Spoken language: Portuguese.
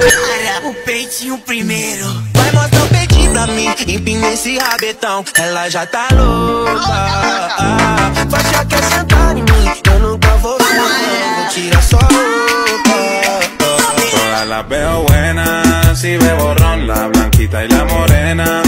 Para o peitinho primeiro. Vai mostrar o peitinho pra mim, empina esse rabetão. Ela já tá louca. Ah, vai já quer sentar em mim, eu nunca vou ver. Vou tirar sua roupa. Todas las veo buenas, si bebo ron, la blanquita y la morena.